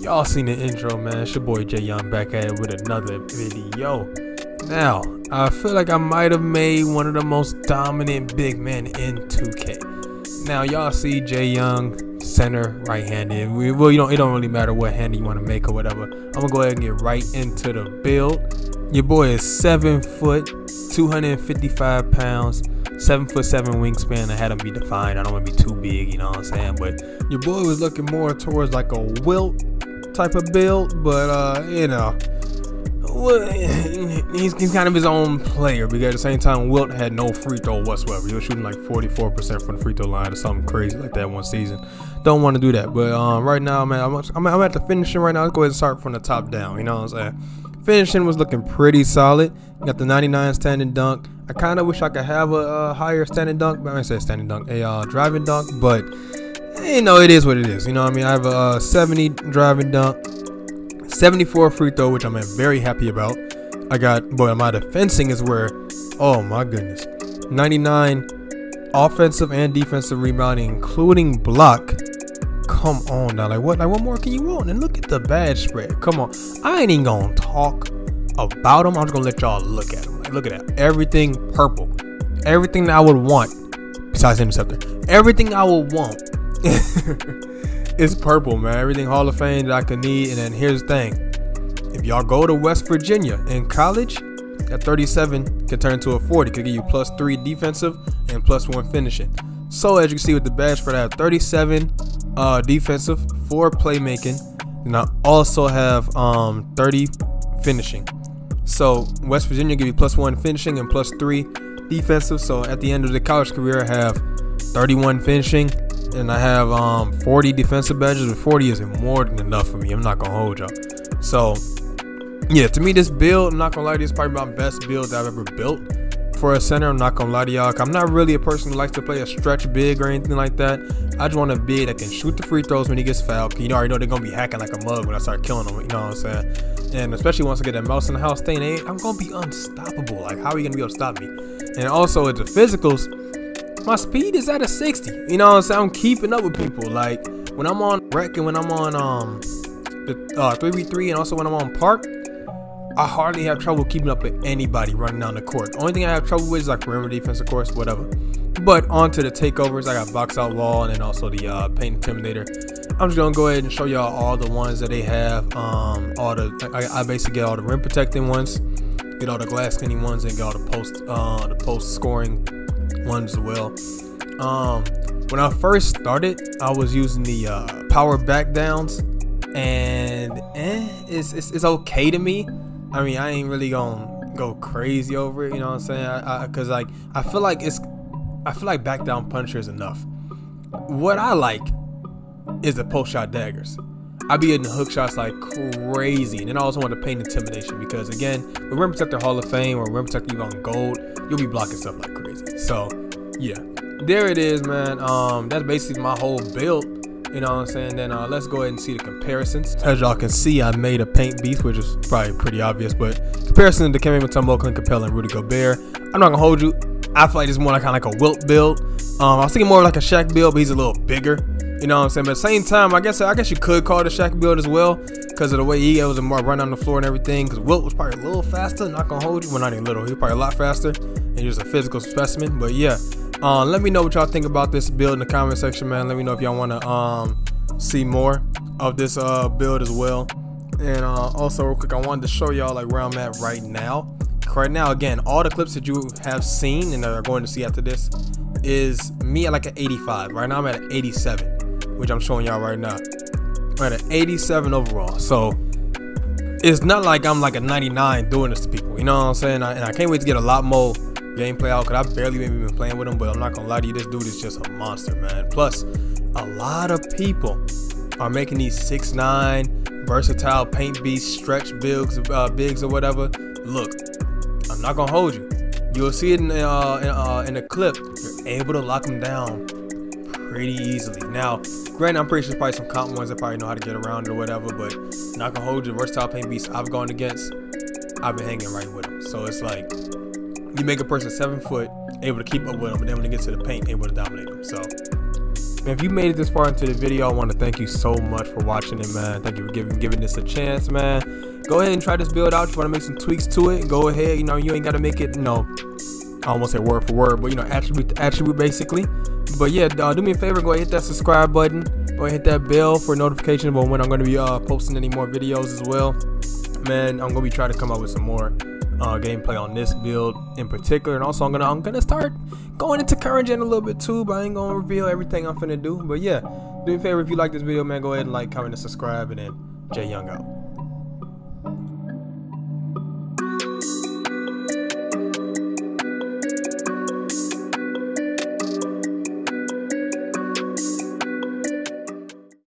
y'all seen the intro, man. It's your boy Jay Young back at it with another video. Now, I feel like I might have made one of the most dominant big men in 2K. Now, y'all see Jay Young, center, right-handed. We, well, you don't. It don't really matter what hand you want to make or whatever. I'm gonna go ahead and get right into the build. Your boy is seven foot, 255 pounds, seven foot seven wingspan. I had him be defined. I don't want to be too big, you know what I'm saying? But your boy was looking more towards like a Wilt type of build, but uh, you know, he's, he's kind of his own player because at the same time, Wilt had no free throw whatsoever. He was shooting like 44% from the free throw line or something crazy like that one season. Don't want to do that, but um, right now, man, I'm, I'm, I'm at the finishing right now. Let's go ahead and start from the top down. You know what I'm saying? Finishing was looking pretty solid. Got the 99 standing dunk. I kind of wish I could have a, a, higher standing dunk, but I say standing dunk, a uh, driving dunk, but you know it is what it is. You know what I mean? I have a uh, 70 driving dunk, 74 free throw, which I'm very happy about. I got, but my defending is where, oh my goodness, 99 offensive and defensive rebounding, including block come on now. Like what? Like what more can you want? And look at the bad spread. Come on. I ain't even gonna talk about them. I'm just gonna let y'all look at them. Like look at that. Everything purple. Everything that I would want besides interceptor. Everything I would want is purple, man. Everything Hall of Fame that I could need. And then here's the thing. If y'all go to West Virginia in college, at 37 can turn into a 40. Could give you plus three defensive and plus one finishing. So as you can see with the bad for that, 37 uh, defensive, four playmaking, and I also have um, 30 finishing. So West Virginia give you plus one finishing and plus three defensive. So at the end of the college career, I have 31 finishing and I have um, 40 defensive badges. But 40 is more than enough for me. I'm not gonna hold y'all. So yeah, to me, this build, I'm not gonna lie, this is probably my best build I've ever built for a center. I'm not gonna lie to y'all. I'm not really a person who likes to play a stretch big or anything like that. I just want a big that can shoot the free throws when he gets fouled. You know, already know they're gonna be hacking like a mug when I start killing them. You know what I'm saying? And especially once I get that mouse in the house thing, I'm gonna be unstoppable. Like, how are you gonna be able to stop me? And also with the physicals, my speed is at a 60. You know what I'm saying? I'm keeping up with people. Like when I'm on rec and when I'm on um the uh, 3v3 and also when I'm on park, I hardly have trouble keeping up with anybody running down the court. Only thing I have trouble with is like perimeter defense, of course, whatever. But onto the takeovers, I got box out wall and then also the uh, paint intimidator. I'm just gonna go ahead and show y'all all the ones that they have. Um, all the I, I, basically get all the rim protecting ones, get all the glass cleaning ones, and get all the post uh, the post scoring ones as well. Um, when I first started, I was using the uh, power back downs, and eh, it's, it's, it's okay to me. I mean, I ain't really gonna go crazy over it, you know what I'm saying? I, I, Cause like I feel like it's, I feel like back down puncher is enough. What I like is the post shot daggers. I be hitting hook shots like crazy, and then I also want to paint intimidation because again, Rim Protector Hall of Fame or Rim Protector you on gold, you'll be blocking stuff like crazy. So yeah, there it is, man. Um, that's basically my whole build. You know what I'm saying? Then uh, let's go ahead and see the comparisons. As y'all can see, I made a paint beast, which is probably pretty obvious, but comparison to Kevin Mutombo, Clint Capela, and Rudy Gobert. I'm not gonna hold you. I feel like it's more like kind of like a Wilt build. Um, I was thinking more like a Shaq build, but he's a little bigger. You know what I'm saying? But at the same time, I guess I guess you could call it a Shaq build as well, because of the way he was to run on the floor and everything. Because Wilt was probably a little faster. Not gonna hold you. Well, not even little. He was probably a lot faster, and was a physical specimen. But yeah, uh, let me know what y'all think about this build in the comment section, man. Let me know if y'all want to um see more of this uh, build as well. And uh, also, real quick, I wanted to show y'all like where I'm at right now. Right now, again, all the clips that you have seen and are going to see after this is me at like an 85. Right now, I'm at an 87, which I'm showing y'all right now. I'm at an 87 overall. So it's not like I'm like a 99 doing this to people. You know what I'm saying? I, and I can't wait to get a lot more gameplay out because I barely even been playing with him. But I'm not gonna lie to you, this dude is just a monster, man. Plus, a lot of people are making these six nine versatile paint beast stretch bigs, uh, bigs or whatever. Look, I'm not gonna hold you. You'll see it in, uh, in, uh, in a clip. You're able to lock them down pretty easily. Now, granted, I'm pretty sure probably some comp ones that probably know how to get around or whatever, but not gonna hold you. Versatile paint beast I've gone against, I've been hanging right with them. So it's like you make a person seven foot, able to keep up with them, and then when they get to the paint, able to dominate them. So if you made it this far into the video, I want to thank you so much for watching it, man. Thank you for giving giving this a chance, man. Go ahead and try this build out. You want to make some tweaks to it, go ahead. You know, you ain't got to make it, you know, I almost say word for word, but you know, attribute to attribute basically. But yeah, uh, do me a favor, go ahead hit that subscribe button. Go ahead hit that bell for notification about when I'm going to be uh, posting any more videos as well. Man, I'm going to be trying to come up with some more uh, gameplay on this build in particular, and also I'm gonna I'm gonna start going into current gen a little bit too, but I ain't gonna reveal everything I'm finna do. But yeah, do me a favor if you like this video, man, go ahead and like, comment, and subscribe, and then Jay Young out.